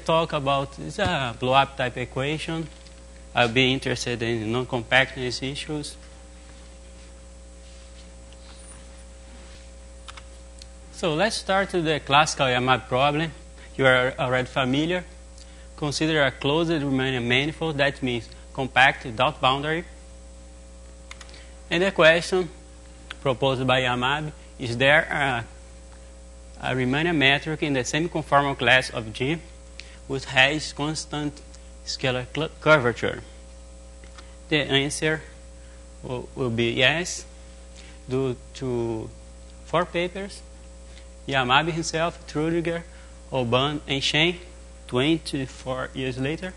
Talk about it's a blow-up type equation. I'll be interested in non-compactness issues. So let's start with the classical Yamabe problem. You are already familiar. Consider a closed Riemannian manifold. That means compact without boundary. And the question proposed by Yamabe is there a, a Riemannian metric in the semi-conformal class of G which has constant scalar curvature? The answer will, be yes, due to four papers Yamabe himself, Trudinger, Aubin, and Schoen, 24 years later.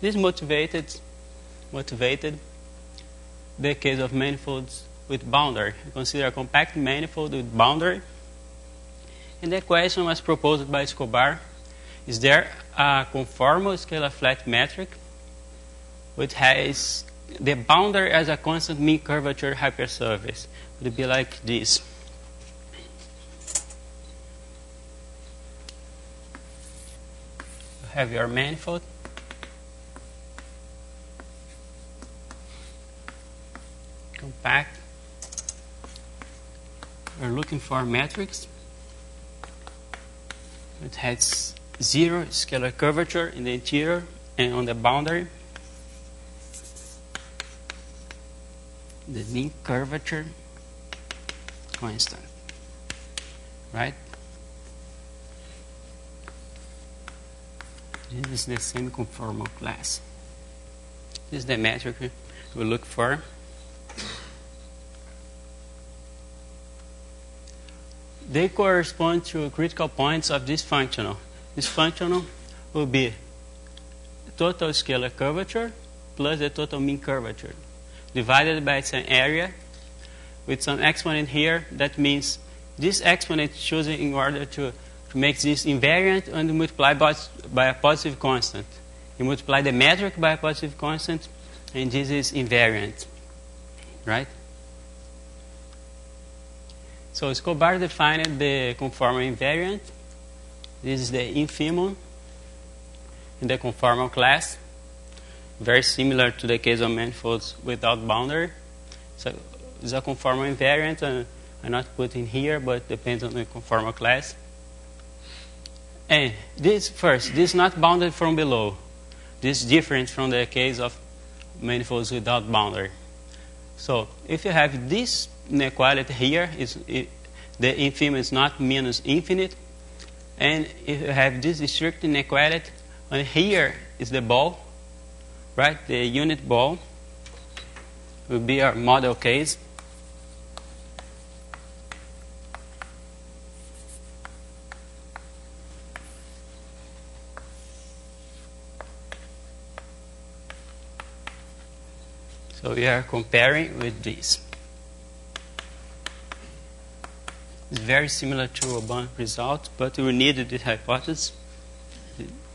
This motivated, motivated the case of manifolds with boundary. Consider a compact manifold with boundary. And the question was proposed by Escobar. Is there a conformal scalar flat metric which has the boundary as a constant mean curvature hypersurface? It would be like this. You have your manifold. Compact. We're looking for a matrix. It has zero scalar curvature in the interior and on the boundary. The mean curvature constant. Right? This is the semi-conformal class. This is the metric we look for. They correspond to critical points of this functional. This functional will be total scalar curvature plus the total mean curvature divided by some area with some exponent here. That means this exponent chosen in order to to make this invariant and multiply by a positive constant. You multiply the metric by a positive constant, and this is invariant. Right? So Escobar defined the conformal invariant. This is the infimum in the conformal class. Very similar to the case of manifolds without boundary. So it's a conformal invariant. Uh, I'm not putting here, but depends on the conformal class. And this first, this is not bounded from below. This is different from the case of manifolds without boundary. So if you have this inequality here, is it, the infimum is not minus infinite. And if you have this strict inequality, and here is the ball, right? The unit ball will be our model case. So we are comparing with this. It's very similar to Aubin result, but we need the hypothesis,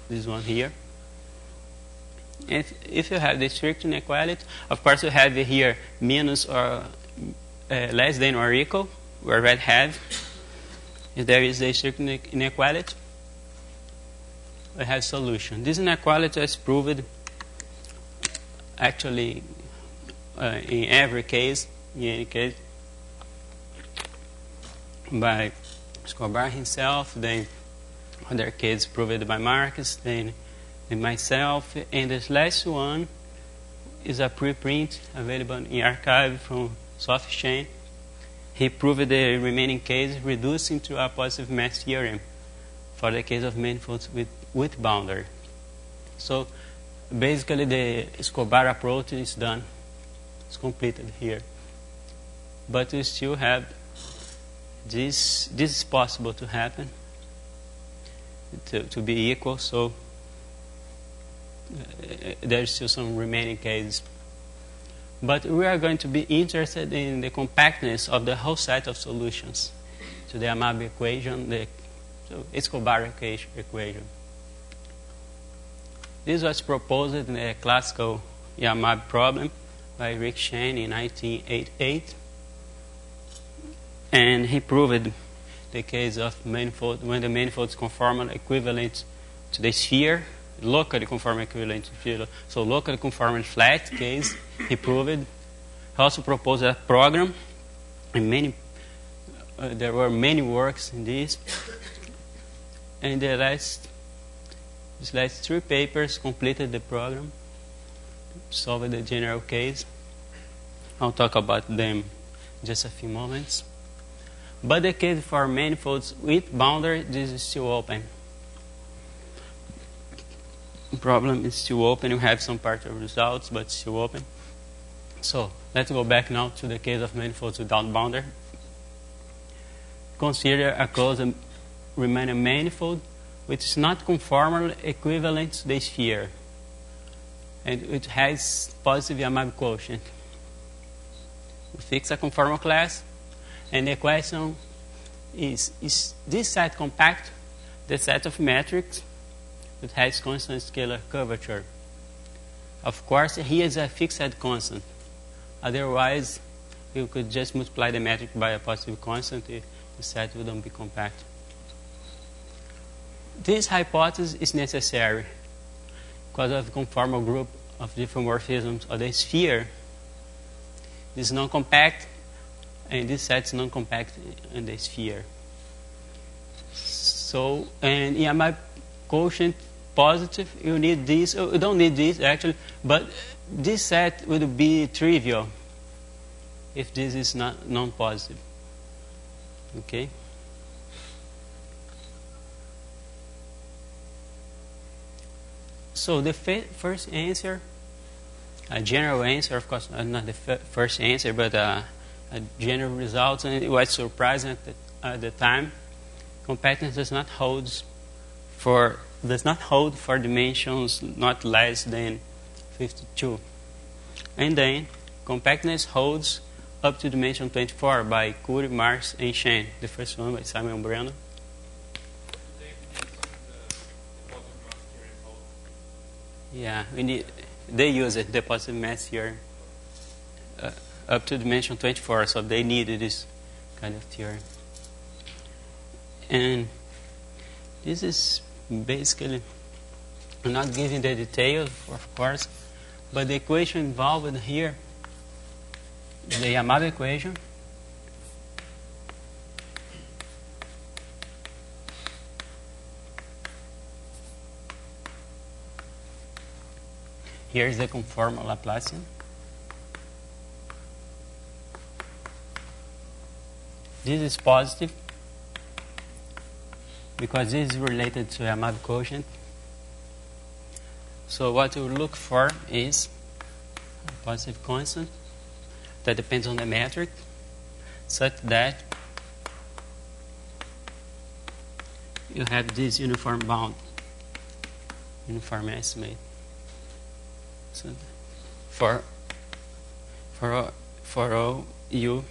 this one here. If, if you have the strict inequality, of course you have here minus or uh, less than or equal, we already have. If there is a strict inequality, we have solution. This inequality is proved actually uh, in every case, in any case, by Escobar himself, then other cases proved by Marques, then myself, and this last one is a preprint available in arXiv from Sophie Chen. He proved the remaining case reducing to a positive mass theorem for the case of manifolds with, with boundary. So basically the Escobar approach is done it's completed here. But we still have this, this is possible to happen, to, to be equal, so uh, there's still some remaining cases. But we are going to be interested in the compactness of the whole set of solutions to the Yamabe equation, the so Escobar equation. This was proposed in the classical YAMAB problem by Rick Schoen in 1988. And he proved the case of manifold when the manifold is conformal equivalent to the sphere, locally conformal equivalent to sphere. So locally conformal flat case, he proved. He also proposed a program, and many uh, there were many works in this. And the last, these last three papers completed the program, solved the general case. I'll talk about them just a few moments. But the case for manifolds with boundary, this is still open. Problem is still open. We have some partial results, but still open. So let's go back now to the case of manifolds without boundary. Consider a closed Riemannian manifold which is not conformal equivalent to the sphere. And it has positive Yamabe quotient. We fix a conformal class, and the question is, is this set compact? The set of metrics that has constant scalar curvature. Of course, here is a fixed constant. Otherwise, you could just multiply the metric by a positive constant. The set wouldn't be compact. This hypothesis is necessary because of the conformal group of diffeomorphisms of the sphere. This is non-compact, and this set is non-compact in the sphere. So, and in my quotient positive, you need this. Oh, you don't need this actually, but this set would be trivial if this is not non-positive. Okay. So the first answer, a general answer, of course, uh, not the first answer, but uh, general result, and it was surprising at the, at the time. Compactness does not hold for does not hold for dimensions not less than 52. And then compactness holds up to dimension 24 by Khuri, Marques, and Schoen. The first one by Simon Brendle. Yeah, we need, they use it, the positive mass uh, up to dimension 24, so they needed this kind of theorem. And this is basically, I'm not giving the details, of course, but the equation involved here, the Yamabe equation, Here is the conformal Laplacian. This is positive because this is related to Yamabe quotient. So what we look for is a positive constant that depends on the metric such that you have this uniform bound, uniform estimate. So for for for all u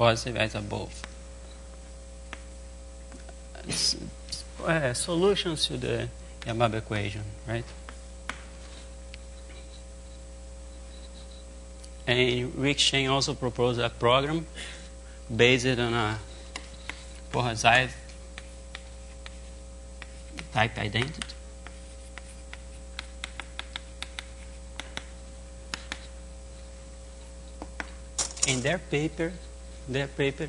positive as above. Uh, solutions to the Yamabe equation, right? And Rick Chen also proposed a program based on a Pohozaev type identity. in their paper, their paper,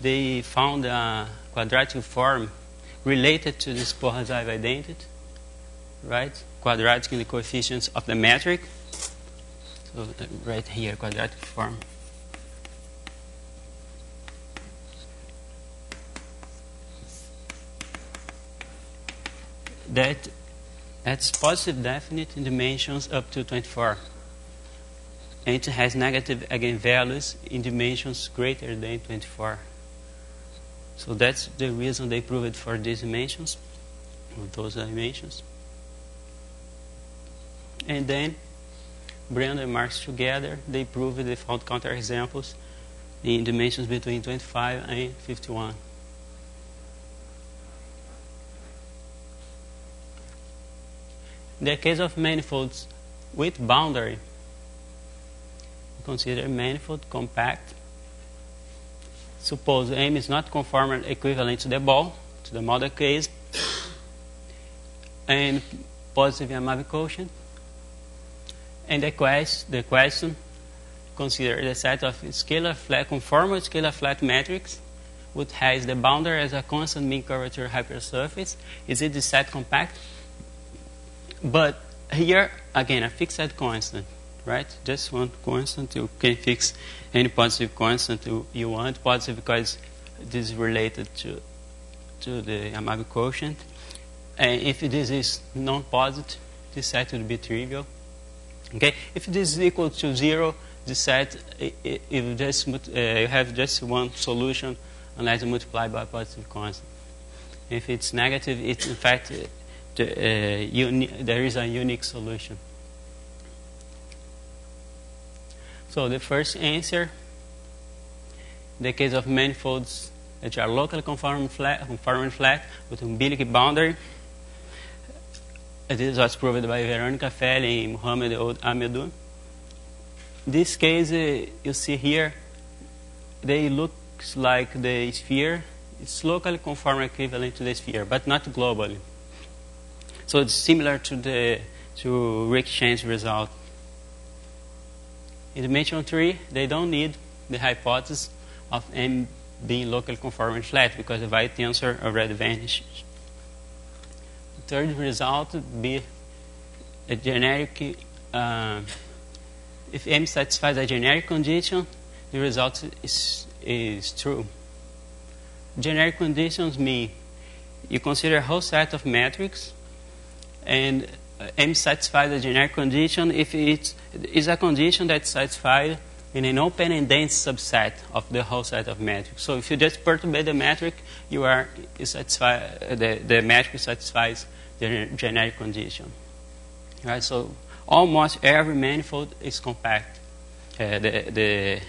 they found a quadratic form related to this Pohozaev identity, right? Quadratic in the coefficients of the metric. So uh, right here, quadratic form. That that's positive definite in dimensions up to 24 and it has negative eigenvalues in dimensions greater than 24. So that's the reason they proved it for these dimensions, those dimensions. And then Brendle and Marques together, they proved the fault counterexamples in dimensions between 25 and 51. In the case of manifolds with boundary, consider manifold compact. Suppose M is not conformal equivalent to the ball, to the model case. and positive Yamabe quotient. And the, quest, the question consider the set of scalar flat, conformal scalar flat matrix which has the boundary as a constant mean curvature hypersurface. Is it the set compact? But here, again, a fixed constant, right? Just one constant. You can fix any positive constant you want. Positive because this is related to, to the Yamabe quotient. And if this is non-positive, this set will be trivial. Okay, if this is equal to zero, the set you just uh, you have just one solution unless you multiply by a positive constant. If it's negative, it's in fact uh, the, uh, there is a unique solution. So the first answer, the case of manifolds which are locally conforming flat, flat with umbilical boundary, this was proved by Veronica Felli and Mohamed Ahmedou. This case, uh, you see here, they looks like the sphere. It's locally conform equivalent to the sphere, but not globally. So it's similar to the to Rick Schoen's result. In dimension three, they don't need the hypothesis of M being locally conforming flat because the right tensor already vanishes. The third result would be a generic. Uh, if M satisfies a generic condition, the result is, is true. Generic conditions mean you consider a whole set of metrics and M satisfies the generic condition if it is a condition that's satisfied in an open and dense subset of the whole set of metrics. So if you just perturb the metric, you are satisfy the, the metric satisfies the generic condition. Right? So almost every manifold is compact. Uh, the, the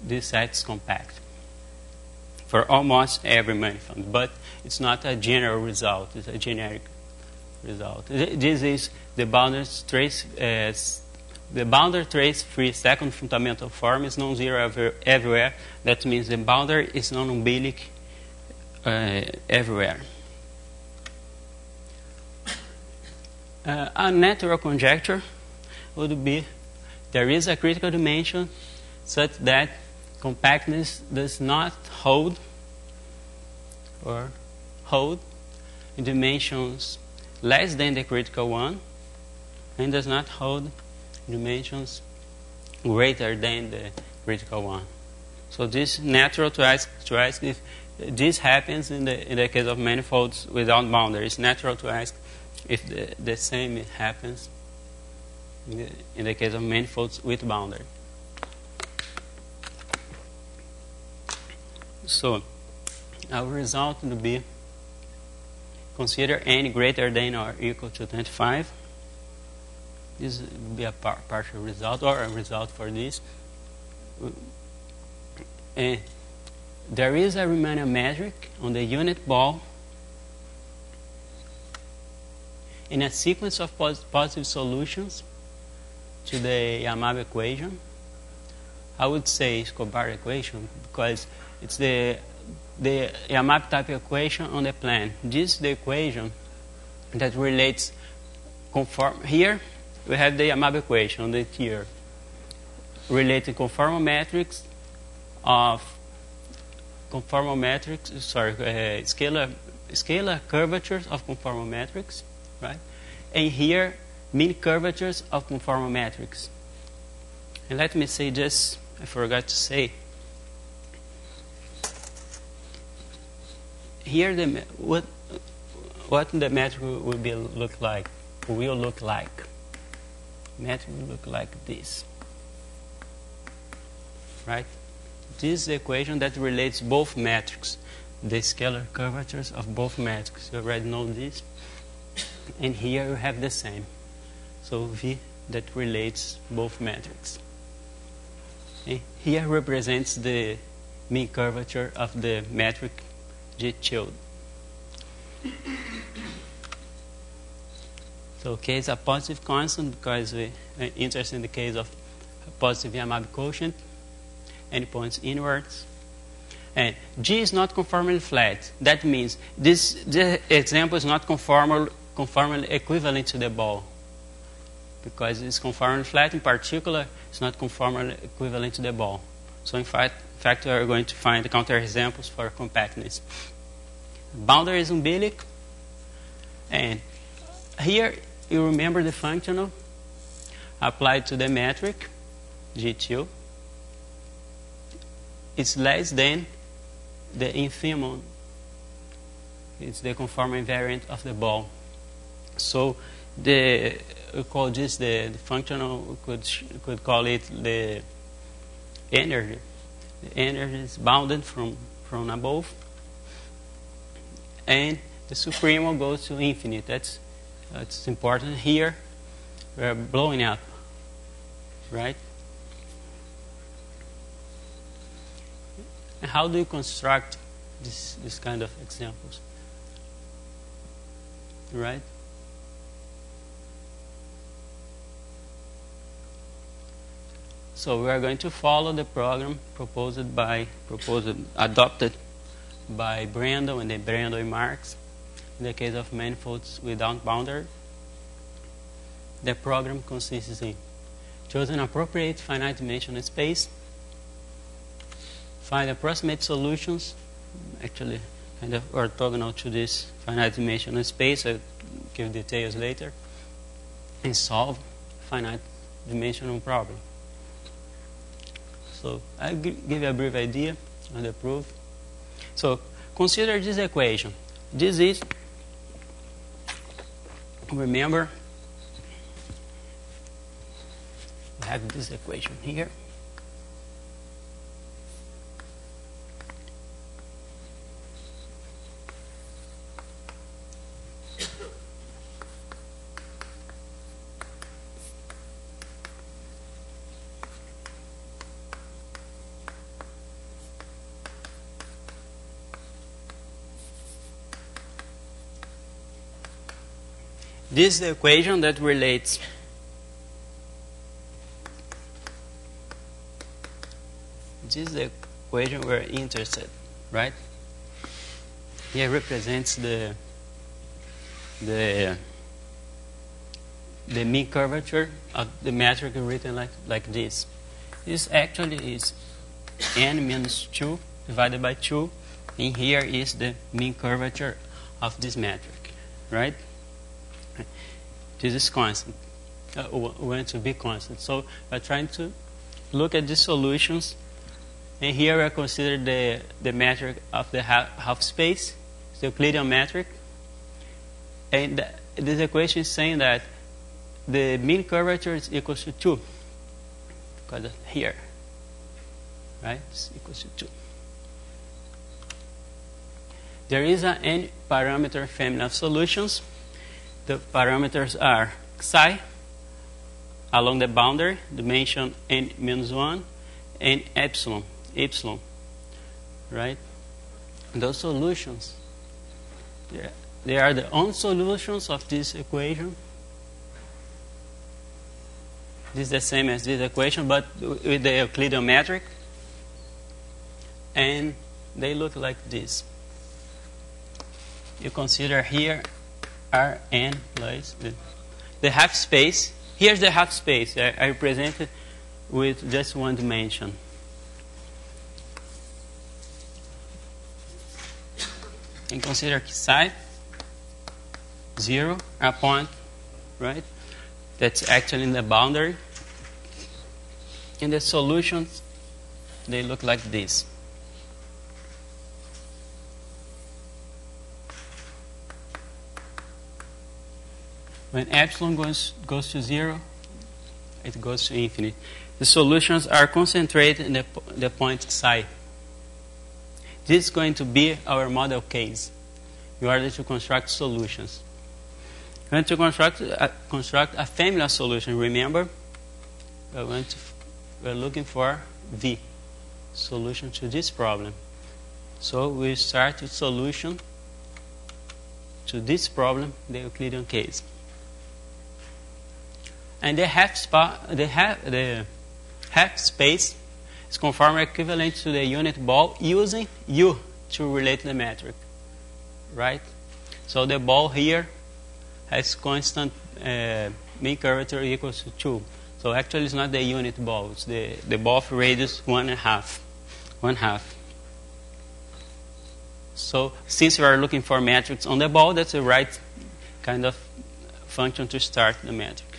this set is compact for almost every manifold, but it's not a general result. It's a generic result. This is the boundary trace. Uh, the boundary trace free second fundamental form is non-zero everywhere. That means the boundary is non-umbilic uh, everywhere. Uh, a natural conjecture would be there is a critical dimension such that compactness does not hold or hold in dimensions less than the critical one and does not hold dimensions greater than the critical one. So this natural to ask, to ask if this happens in the, in the case of manifolds without boundary. It's natural to ask if the, the same happens in the, in the case of manifolds with boundary. So our result would be consider n greater than or equal to 25. This would be a par partial result or a result for this. And there is a Riemannian metric on the unit ball in a sequence of pos positive solutions to the Yamabe equation. I would say Escobar equation because it's the the Yamabe type equation on the plane. This is the equation that relates conform. Here we have the Yamabe equation on the tier related conformal matrix of conformal matrix. Sorry, uh, scalar scalar curvatures of conformal matrix, right? And here mean curvatures of conformal matrix. And let me say just I forgot to say here the what what the metric will be look like will look like? Metric will look like this. Right? This is the equation that relates both metrics the scalar curvatures of both metrics you already know this. And here you have the same. So v that relates both metrics okay? here represents the mean curvature of the metric G tilde. So K is a positive constant because we uh, are interested in the case of positive Yamabe quotient and points inwards. And G is not conformally flat. That means this, this example is not conformal conformally equivalent to the ball because it's conformally flat. In particular, it's not conformally equivalent to the ball. So in fact, fact we are going to find counterexamples for compactness. Boundary is umbilic. And here you remember the functional applied to the metric, G2. It's less than the infimum. It's the conformal invariant of the ball. So the we call this the, the functional could could call it the energy. The energy is bounded from from above, and the supremo goes to infinite. That's that's important here. We're blowing up, right? How do you construct this this kind of examples? Right? So we are going to follow the program proposed by proposed adopted by Brendle and then Brendle and Marques. In the case of manifolds without boundary, the program consists in choosing appropriate finite dimensional space, find approximate solutions, actually kind of orthogonal to this finite dimensional space. I'll give details later, and solve finite dimensional problem. So I'll give you a brief idea on the proof. So consider this equation. This is, remember, I have this equation here. This is the equation that relates this is the equation we're interested, right? Here represents the the the mean curvature of the metric written like, like this. This actually is n minus 2 divided by 2. And here is the mean curvature of this metric, right? This is constant. Uh, want to be constant. So we're trying to look at the solutions. And here we consider the, the metric of the half, half space, the Euclidean metric. And the, this equation is saying that the mean curvature is equal to 2. Because here, right? It's equal to 2. There is an n parameter family of solutions the parameters are psi along the boundary, dimension n minus 1, and epsilon, epsilon, right? Those solutions, they are the own solutions of this equation. This is the same as this equation, but with the Euclidean metric. And they look like this. You consider here Rn plus the, the half space. Here's the half space. I, I represent it with just one dimension. And consider psi 0, a point, right? That's actually in the boundary. And the solutions, they look like this. When epsilon goes, goes to zero, it goes to infinity. The solutions are concentrated in the, the point psi. This is going to be our model case in order to construct solutions. We're going to construct, uh, construct a family of solutions. Remember, we're, going to, we're looking for V, solution to this problem. So we start with solution to this problem, the Euclidean case and the half, spa, the half, the half space is conformal equivalent to the unit ball using U to relate the metric, right? So the ball here has constant uh, mean curvature equals to 2. So actually it's not the unit ball, it's the, the ball of radius 1 and half. 1 half. So since we are looking for metrics on the ball, that's the right kind of function to start the metric.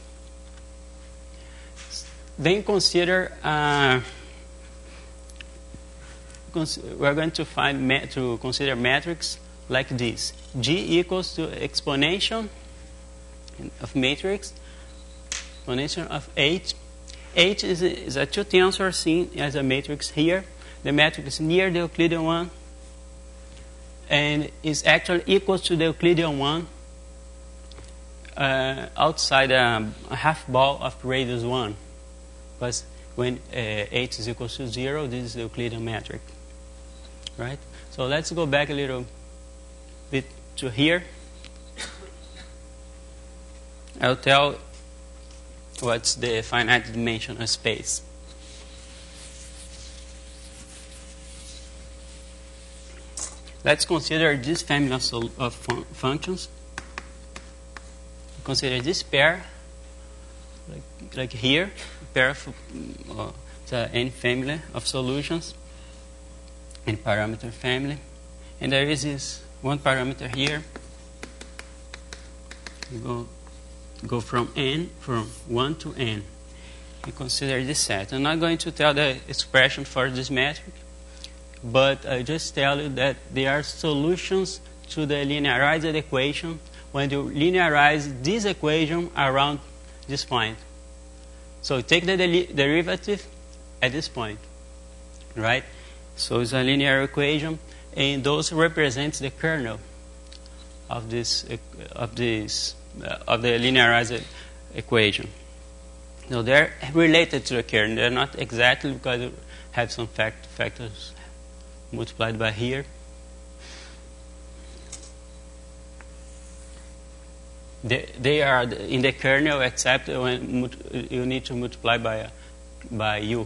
Then consider uh, cons we're going to find to consider metrics like this: g equals to exponential of matrix, exponential of h. h is a, is a two tensor seen as a matrix here. The matrix is near the Euclidean one and is actually equal to the Euclidean one uh, outside a, a, half ball of radius 1. Because when uh, h is equal to 0, this is the Euclidean metric. Right? So let's go back a little bit to here. I'll tell what's the finite dimensional space. Let's consider this family of, of fun functions. Consider this pair, like, like here, pair of uh, the n family of solutions, n parameter family, and there is this one parameter here. You go go from n from 1 to n. You consider this set. I'm not going to tell the expression for this metric but I just tell you that there are solutions to the linearized equation when you linearize this equation around this point. So take the derivative at this point, right? So it's a linear equation, and those represents the kernel of this of this uh, of the linearized equation. So they're related to the kernel. They're not exactly because they have some fact, factors multiplied by here. They, they are in the kernel except when you need to multiply by, by u.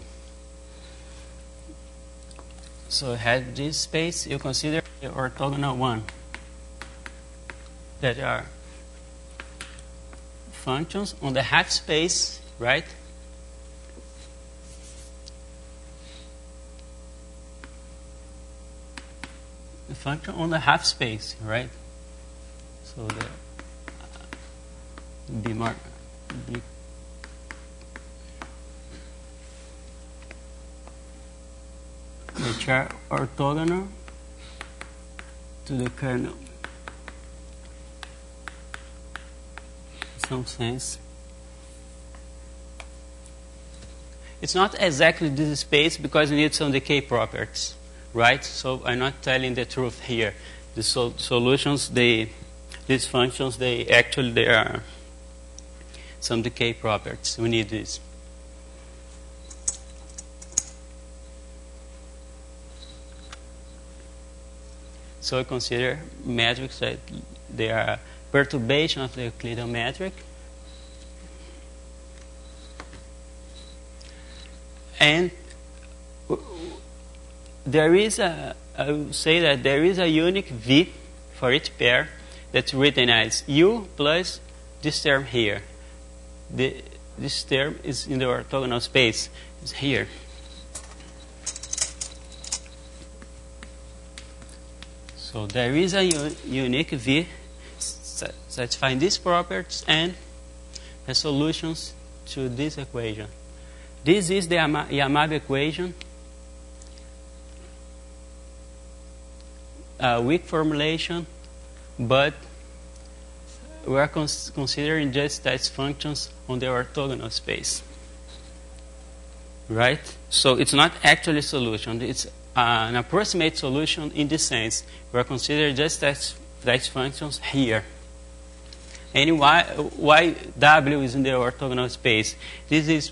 So have this space, you consider the orthogonal one that are functions on the half space, right? the function on the half space, right? So the be more be which are orthogonal to the kernel. In some sense. It's not exactly this space because it needs some decay properties right? So I'm not telling the truth here. The sol solutions, they, these functions, they actually they are some decay properties. We need this. So I consider metrics that they are perturbation of the Euclidean metric. And there is a, I would say that there is a unique V for each pair that's written as U plus this term here. The, this term is in the orthogonal space. It's here. So there is a unique V satisfying these properties and the solutions to this equation. This is the Yamabe equation a weak formulation, but we are cons considering just as functions on the orthogonal space. Right? So it's not actually a solution. It's uh, an approximate solution in this sense. We are considering just as, as functions here. And why, why W is in the orthogonal space? This is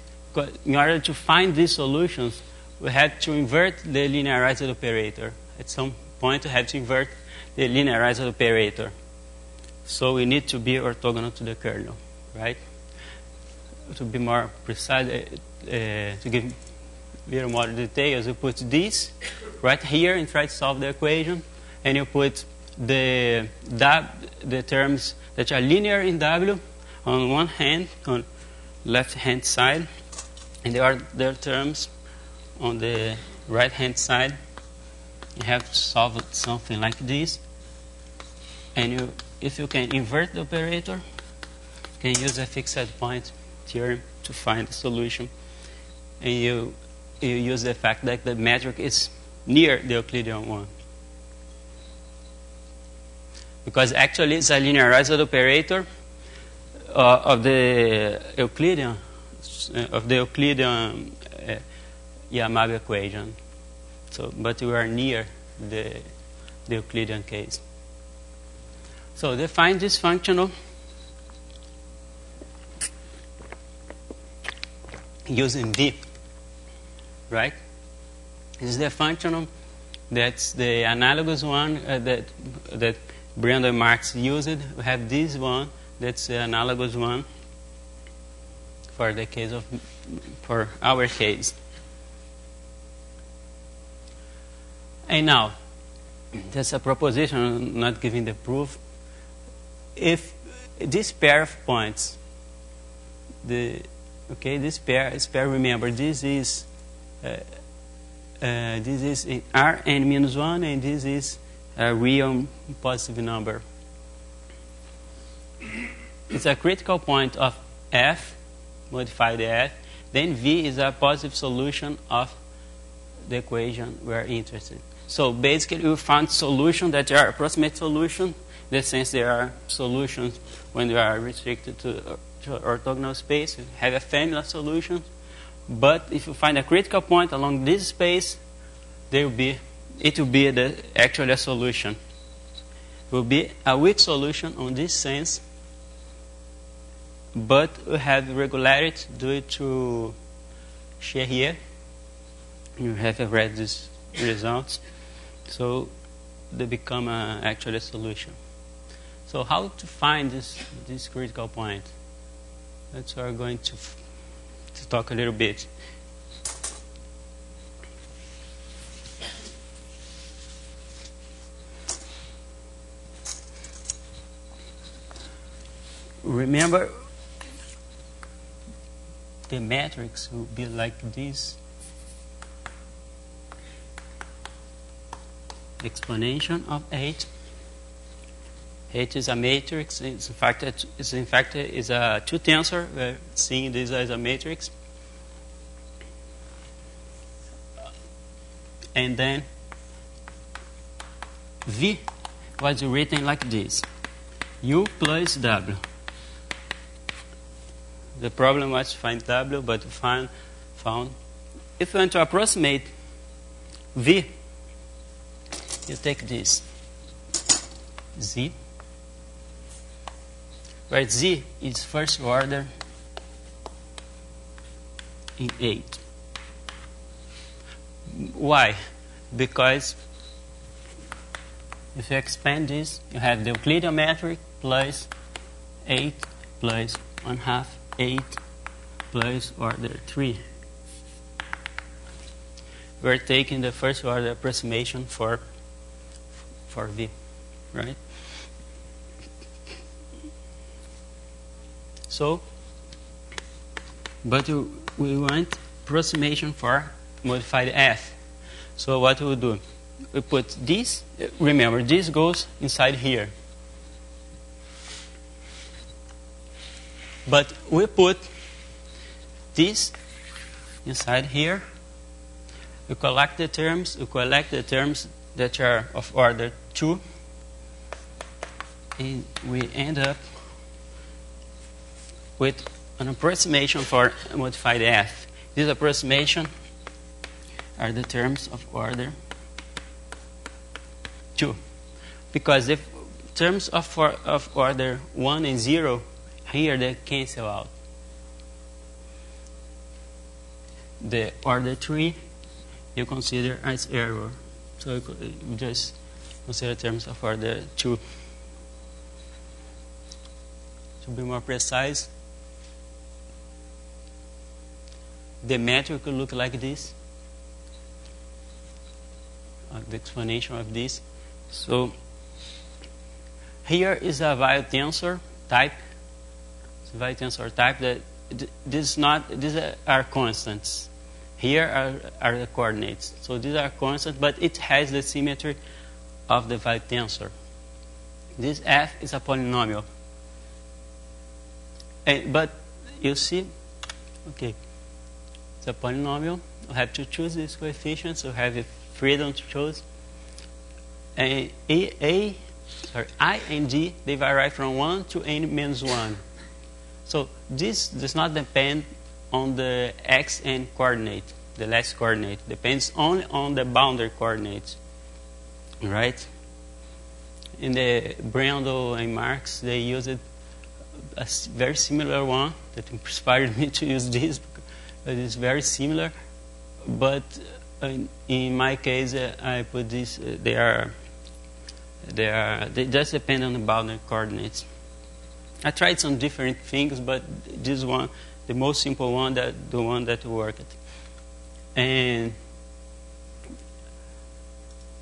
in order to find these solutions, we had to invert the linearized operator at some point, we had to invert the linearized operator. So we need to be orthogonal to the kernel, right? To be more precise, uh, uh, to give a little more details, you put this right here and try to solve the equation, and you put the, the terms that are linear in W on one hand, on left hand side, and there are their terms on the right hand side. You have to solve something like this. And you, if you can invert the operator, you can use a fixed point theorem to find the solution. And you, you use the fact that the metric is near the Euclidean one. Because actually it's a linearized operator uh, of the Euclidean uh, of the Euclidean uh, Yamabe equation. So, but we are near the, the Euclidean case. So define this functional using V, right? This is the functional that's the analogous one uh, that that Brendle and Marques used. We have this one that's the analogous one for the case of for our case. And now, that's a proposition, not giving the proof. If this pair of points, the okay, this pair, this pair. Remember, this is uh, uh, this is r n minus one, and this is a real positive number. It's a critical point of f, modify the f. Then v is a positive solution of the equation we are interested. So basically, we found solutions that are approximate solutions. The sense, there are solutions when they are restricted to, to orthogonal space. You have a family of solutions. But if you find a critical point along this space, there will be it will be the actually a solution. It will be a weak solution on this sense, but we have regularity due to Cherrier. You have read these results. So they become a, actually a solution. So how to find this, this critical point? That's what we're going to, to talk a little bit. Remember, the matrix will be like this. explanation of 8. 8 is a matrix. It's in fact, it's in fact is a two tensor. We're seeing this as a matrix. And then V was written like this. U plus W. The problem was to find W, but find, found. If you want to approximate V, you take this z, where z is first order in 8. Why? Because if you expand this, you have the Euclidean metric plus 8 plus 1 half 8 plus order 3. We're taking the first order approximation for for V, right? So, but we want approximation for modified F. So what we do? We put this, remember, this goes inside here. But we put this inside here. We collect the terms, we collect the terms that are of order 2. And we end up with an approximation for modified f. This approximation are the terms of order 2. Because the terms of, for, of order 1 and 0, here they cancel out. The order 3 you consider as error. So we just consider terms of order 2. To be more precise, the metric could look like this. Uh, the explanation of this. So here is a Weyl tensor type. It's a Weyl tensor type that this not these are constants. Here are, are the coordinates. So these are constants, but it has the symmetry of the Weyl tensor. This f is a polynomial. And, but you see, okay, a polynomial. You have to choose these coefficients. You have the freedom to choose. And a, a, sorry, i and d they vary from one to n minus one. So this does not depend on the x and coordinate, the last coordinate. Depends only on the boundary coordinates, right? In the Brendle and Marques, they used a very similar one that inspired me to use this. It is very similar, but in my case, uh, I put this. Uh, they are they are they just depend on the boundary coordinates. I tried some different things, but this one, the most simple one, that the one that worked. And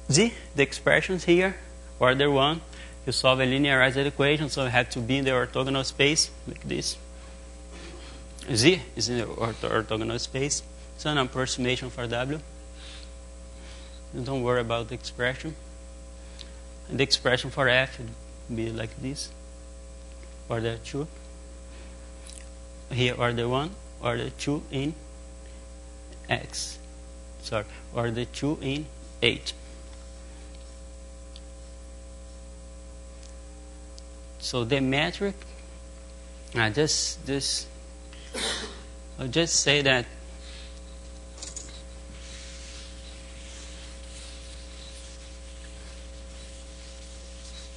see the expressions here, order one, you solve a linearized equation, so it had to be in the orthogonal space, like this. Z is in the orthogonal space. It's an approximation for W. Don't worry about the expression. And the expression for F would be like this order 2 here order 1 order 2 in x sorry order 2 in 8 so the metric I just just I'll just say that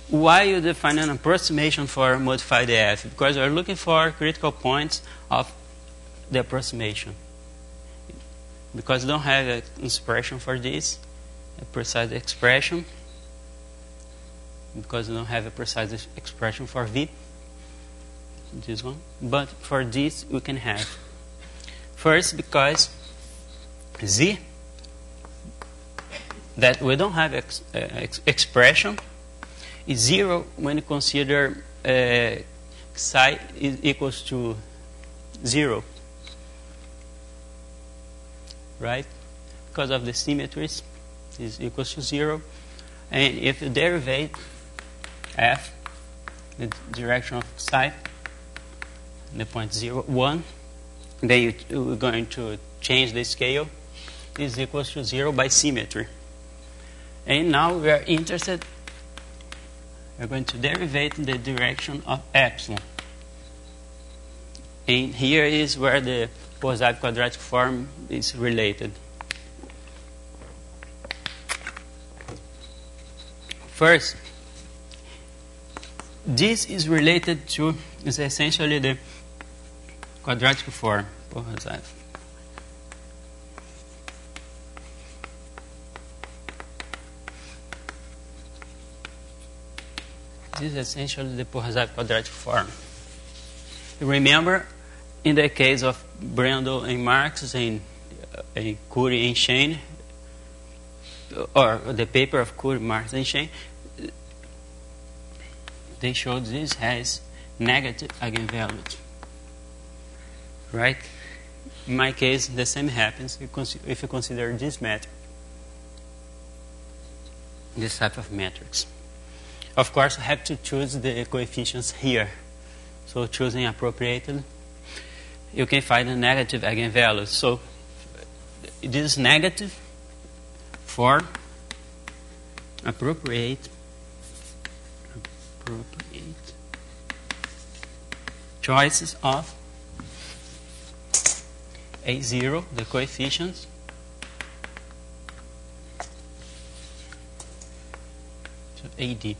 why you define an approximation for modified f? Because we're looking for critical points of the approximation. Because we don't have an expression for this, a precise expression. Because we don't have a precise expression for v, this one. But for this, we can have. First, because z, that we don't have ex, uh, ex expression is zero when you consider uh, psi is equals to zero, right? Because of the symmetries, is equals to zero. And if you derive f, the direction of psi, the point zero, one, then you, you're going to change the scale, is equals to zero by symmetry. And now we are interested we're going to derive in the direction of epsilon. And here is where the positive quadratic form is related. First, this is related to, is essentially the quadratic form. Positive. This is essentially the Pohozaev quadratic form. Remember, in the case of Brendle and Marques and, uh, and Khuri and Schoen, or the paper of Khuri, Marques and Schoen, they showed this has negative eigenvalues. Right? In my case, the same happens if you consider this metric, this type of matrix. Of course, I have to choose the coefficients here. So choosing appropriately, you can find the negative eigenvalues. So this is negative for appropriate appropriate choices of a0, the coefficients, to AD.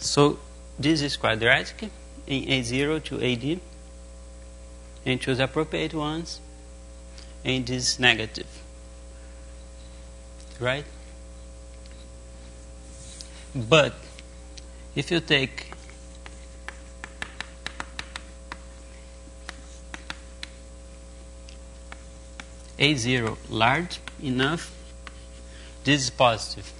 So this is quadratic in A0 to AD and choose appropriate ones and this is negative. Right? But if you take A0 large enough, this is positive.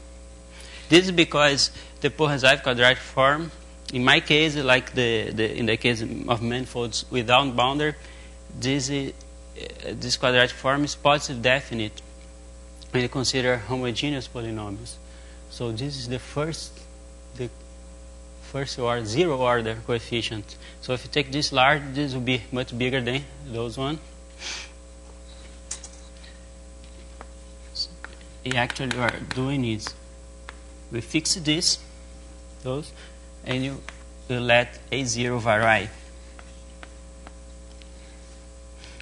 This is because the Pohozaev quadratic form, in my case, like the, the in the case of manifolds without boundary, this, is, uh, this quadratic form is positive definite when you consider homogeneous polynomials. So this is the first, the first order, zero order coefficient. So if you take this large, this will be much bigger than those one. Actually are doing is we fix this, those, and you, you let A0 vary.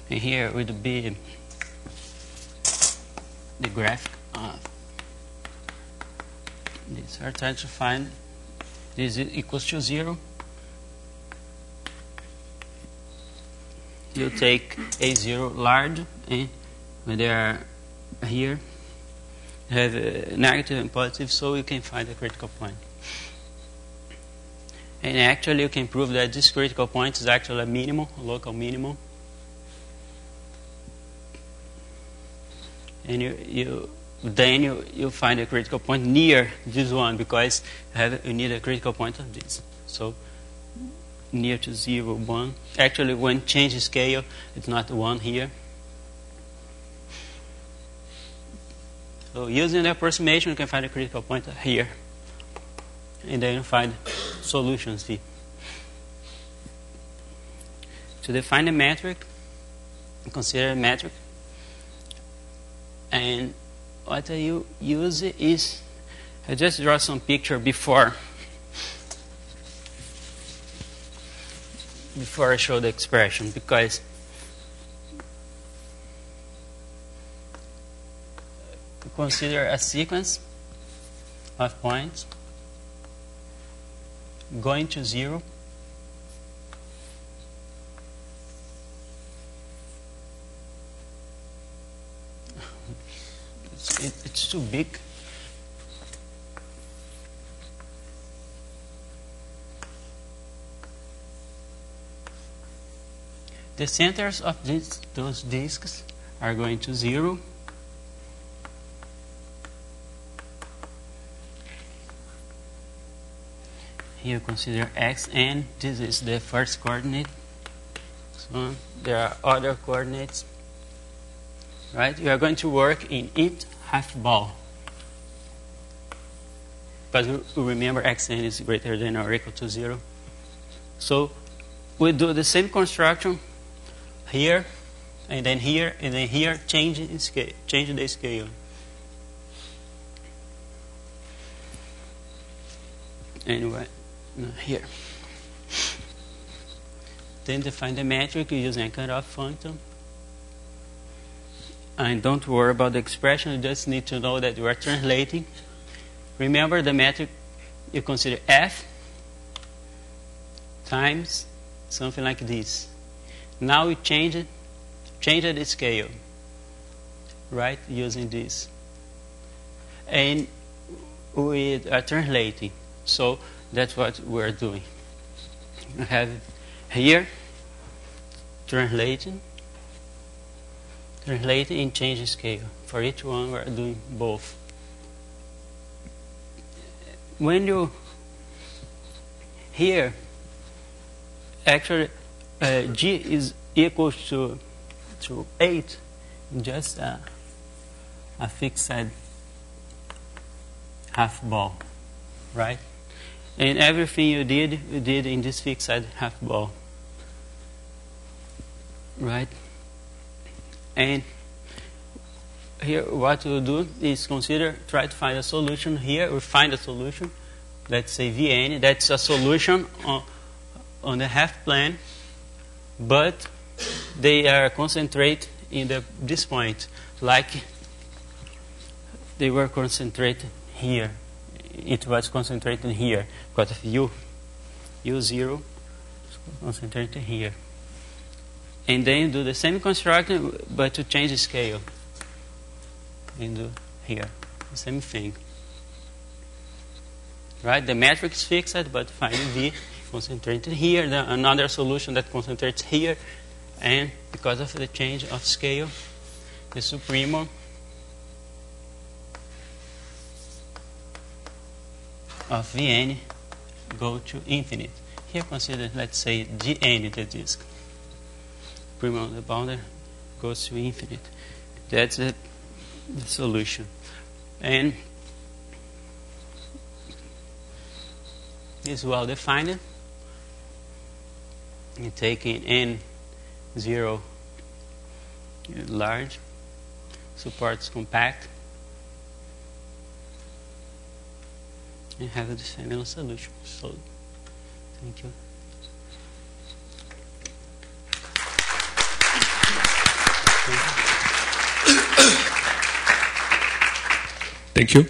And here would be the graph of this. We're trying to find this equals to zero. You take A0 large, and when they are here, have negative and positive, so you can find the critical point. And actually, you can prove that this critical point is actually a minimum, a local minimum. And you, you then you, you find a critical point near this one because you, have, you need a critical point of this. So near to 0, 1. Actually, when change scale, it's not 1 here. So using the approximation, you can find a critical point here. And then find solutions here. To define the metric, consider a metric. And what I use is, I just draw some picture before. Before I show the expression, because consider a sequence of points going to zero. It's, it, it's too big. The centers of these, those disks are going to zero here consider x n. this is the first coordinate. So there are other coordinates right? We are going to work in each half ball. But we remember xn is greater than or equal to 0 so we do the same construction here and then here and then here change the scale change the scale. Anyway here. Then define the metric using cutoff function. And don't worry about the expression, you just need to know that you are translating. Remember the metric you consider f times something like this. Now we change it, change the scale, right, using this. And we are translating. So that's what we're doing. I have here translating, translating changing scale. For each one, we're doing both. When you here, actually, uh, G is equal to to eight, just a, a fixed half ball, right? And everything you did, you did in this fixed half ball. Right? And here, what we'll do is consider, try to find a solution here. We find a solution. Let's say Vn. That's a solution on, on the half plane, but they are concentrated in the, this point, like they were concentrated here it was concentrated here because of U. U0 concentrated here. And then do the same construction but to change the scale. And do here. The same thing. Right? The metric is fixed, but find V concentrated here. Another solution that concentrates here. And because of the change of scale, the supremum of Vn go to infinite. Here consider, let's say, Gn the disk. Prima the boundary goes to infinite. That's the, the solution. And is well defined. You're taking n0 large, supports compact, and have the same solution. So, thank you. Thank you.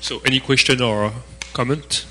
So, any question or comment?